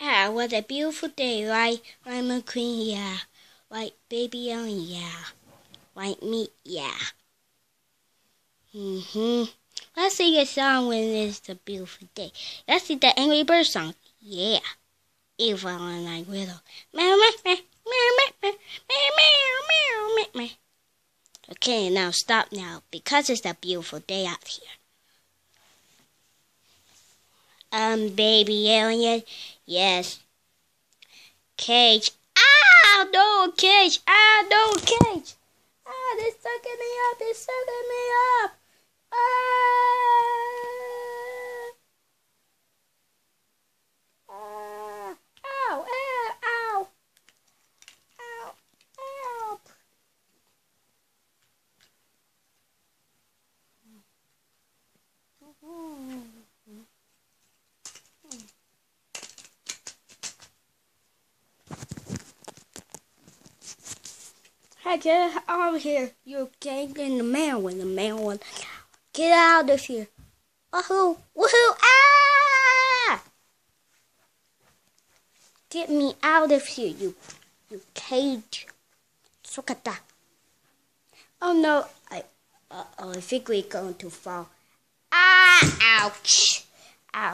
Ah, what a beautiful day, right? Right, McQueen, yeah. White baby on, yeah. White meat, yeah. Mm-hmm. Let's sing a song when it's a beautiful day. Let's sing the Angry Bird song. Yeah. Eva and I will. Meow, meow, meow, meow, meow, meow, meow, meow, meow. Okay, now stop now because it's a beautiful day out here. Um, baby alien, yes. Cage. Ah, no, cage. Ah, no, cage. Ah, they're sucking me up. They're sucking me up. Hey, get of here. You're getting the man when the man went. Get out of here. Woohoo! Woohoo! Ah! Get me out of here, you, you cage. Look at that. Oh no, I, uh oh, I think we're going to fall. Ah! Ouch! Ow.